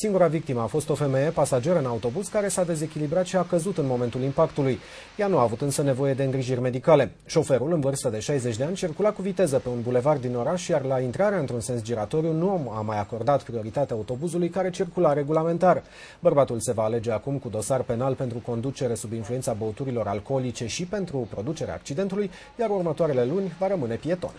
Singura victimă a fost o femeie pasageră în autobuz care s-a dezechilibrat și a căzut în momentul impactului. Ea nu a avut însă nevoie de îngrijiri medicale. Șoferul, în vârstă de 60 de ani, circula cu viteză pe un bulevard din oraș, iar la intrarea într-un sens giratoriu nu a mai acordat prioritate autobuzului care circula regulamentar. Bărbatul se va alege acum cu dosar penal pentru conducere sub influența băuturilor alcoolice și pentru producerea accidentului, iar următoarele luni va rămâne pieton.